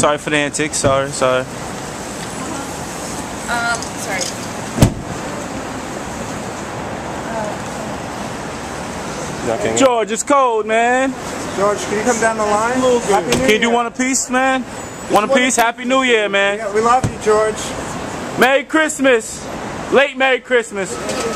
sorry for the antics. Sorry, sorry. Um, sorry. George, it's cold, man. George, can you come down the line? Happy New Can you do one a piece, man? One a piece. Happy New Year, man. Yeah, we love you, George. Merry Christmas. Late Merry Christmas.